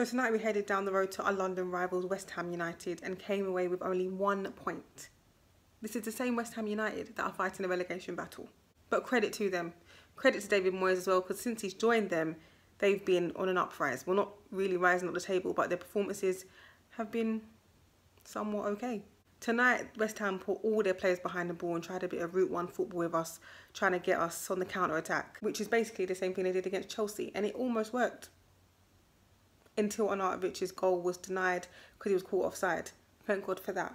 So tonight we headed down the road to our London rivals West Ham United and came away with only one point. This is the same West Ham United that are fighting a relegation battle. But credit to them. Credit to David Moyes as well because since he's joined them, they've been on an uprise. Well, not really rising up the table, but their performances have been somewhat okay. Tonight, West Ham put all their players behind the ball and tried a bit of route one football with us, trying to get us on the counter attack, which is basically the same thing they did against Chelsea, and it almost worked. Until Arnautovic's goal was denied because he was caught offside. Thank God for that,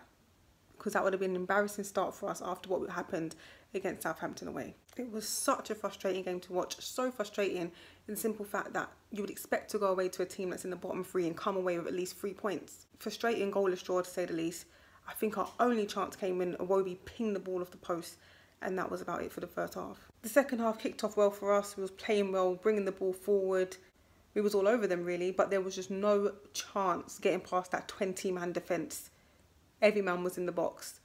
because that would have been an embarrassing start for us after what happened against Southampton away. It was such a frustrating game to watch, so frustrating in the simple fact that you would expect to go away to a team that's in the bottom three and come away with at least three points. Frustrating goalless draw to say the least. I think our only chance came when Iwobi pinged the ball off the post and that was about it for the first half. The second half kicked off well for us. We was playing well, bringing the ball forward. We was all over them really, but there was just no chance getting past that 20-man defence. Every man was in the box.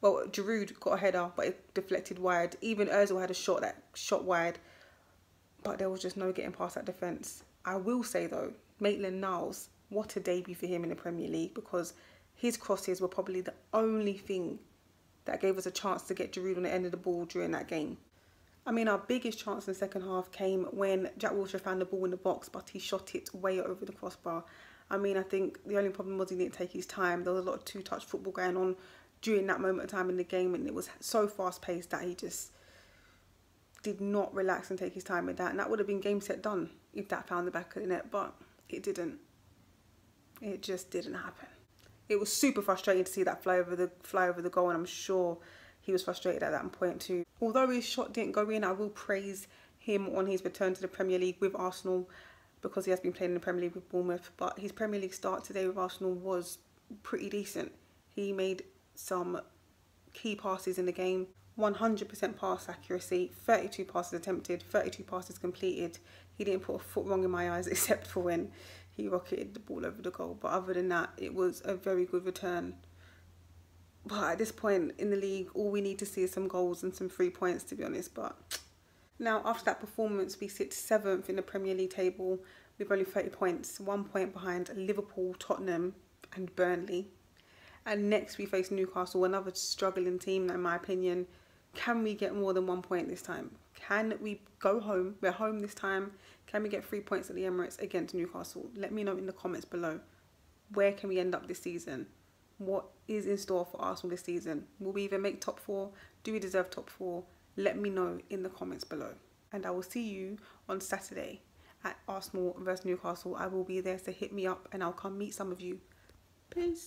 Well, Giroud got a header, but it deflected wide. Even Ozil had a shot that shot wide, but there was just no getting past that defence. I will say though, Maitland Niles, what a debut for him in the Premier League because his crosses were probably the only thing that gave us a chance to get Giroud on the end of the ball during that game. I mean, our biggest chance in the second half came when Jack Wilshere found the ball in the box, but he shot it way over the crossbar. I mean, I think the only problem was he didn't take his time. There was a lot of two-touch football going on during that moment of time in the game, and it was so fast-paced that he just did not relax and take his time with that. And that would have been game set done if that found the back of the net, but it didn't. It just didn't happen it was super frustrating to see that fly over the fly over the goal and I'm sure he was frustrated at that point too. Although his shot didn't go in, I will praise him on his return to the Premier League with Arsenal because he has been playing in the Premier League with Bournemouth. But his Premier League start today with Arsenal was pretty decent. He made some key passes in the game. 100% pass accuracy, 32 passes attempted, 32 passes completed. He didn't put a foot wrong in my eyes except for when he rocketed the ball over the goal. But other than that, it was a very good return. But at this point in the league, all we need to see is some goals and some free points, to be honest. But now, after that performance, we sit seventh in the Premier League table with only 30 points, one point behind Liverpool, Tottenham, and Burnley. And next, we face Newcastle, another struggling team, in my opinion. Can we get more than one point this time? Can we go home? We're home this time. Can we get three points at the Emirates against Newcastle? Let me know in the comments below. Where can we end up this season? What is in store for Arsenal this season? Will we even make top four? Do we deserve top four? Let me know in the comments below. And I will see you on Saturday at Arsenal versus Newcastle. I will be there, so hit me up and I'll come meet some of you. Peace.